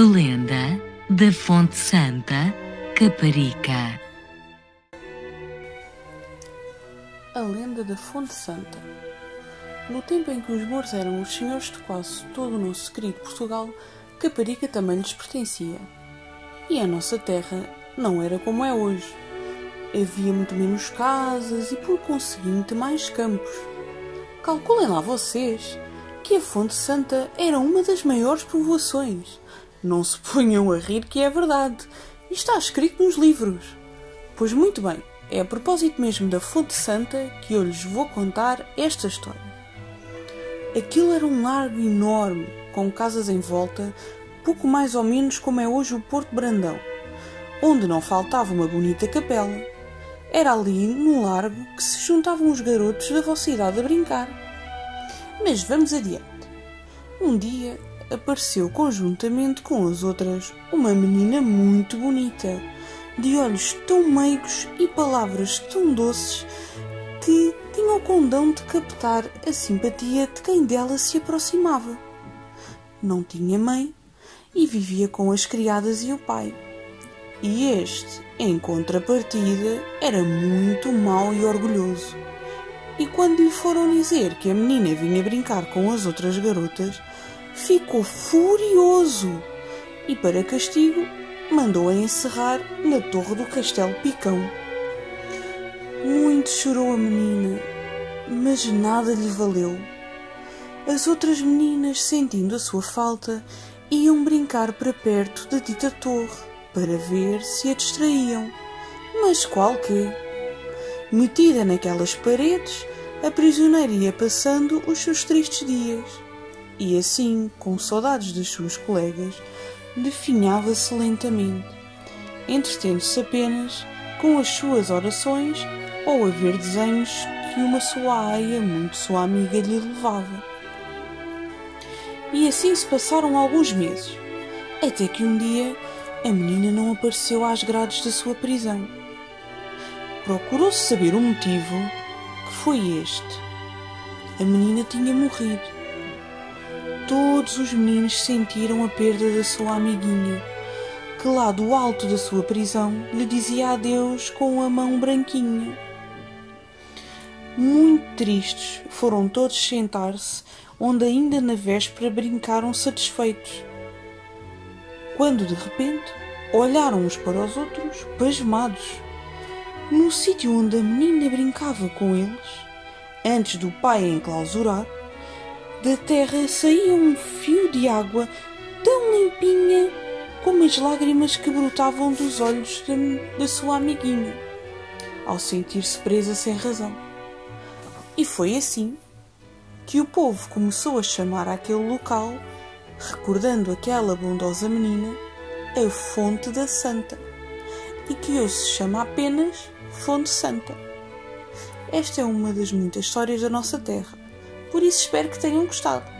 Lenda da Fonte Santa, Caparica. A lenda da Fonte Santa. No tempo em que os mouros eram os senhores de quase todo o nosso querido Portugal, Caparica também lhes pertencia. E a nossa terra não era como é hoje. Havia muito menos casas e, por conseguinte, mais campos. Calculem lá vocês que a Fonte Santa era uma das maiores povoações não se ponham a rir que é verdade. E está escrito nos livros. Pois muito bem, é a propósito mesmo da Fonte Santa que eu lhes vou contar esta história. Aquilo era um largo enorme, com casas em volta, pouco mais ou menos como é hoje o Porto Brandão, onde não faltava uma bonita capela. Era ali, no largo, que se juntavam os garotos da vossa idade a brincar. Mas vamos adiante. Um dia apareceu conjuntamente com as outras uma menina muito bonita, de olhos tão meigos e palavras tão doces que tinha o condão de captar a simpatia de quem dela se aproximava. Não tinha mãe e vivia com as criadas e o pai. E este, em contrapartida, era muito mau e orgulhoso. E quando lhe foram dizer que a menina vinha brincar com as outras garotas, ficou furioso e, para castigo, mandou-a encerrar na torre do castelo Picão. Muito chorou a menina, mas nada lhe valeu. As outras meninas, sentindo a sua falta, iam brincar para perto da dita torre para ver se a distraíam. Mas qual que? Metida naquelas paredes, a prisioneira ia passando os seus tristes dias e assim, com saudades das suas colegas, definhava-se lentamente, entretendo-se apenas com as suas orações ou a ver desenhos que uma sua aia, muito sua amiga, lhe levava. E assim se passaram alguns meses, até que um dia a menina não apareceu às grades da sua prisão. Procurou-se saber o motivo, que foi este. A menina tinha morrido todos os meninos sentiram a perda da sua amiguinha, que lá do alto da sua prisão lhe dizia adeus com a mão branquinha. Muito tristes, foram todos sentar-se, onde ainda na véspera brincaram satisfeitos. Quando de repente olharam uns para os outros, pasmados. No sítio onde a menina brincava com eles, antes do pai enclausurar, da terra saía um fio de água tão limpinha como as lágrimas que brotavam dos olhos da, da sua amiguinha, ao sentir-se presa sem razão. E foi assim que o povo começou a chamar aquele local, recordando aquela bondosa menina, a Fonte da Santa, e que hoje se chama apenas Fonte Santa. Esta é uma das muitas histórias da nossa terra por isso espero que tenham gostado.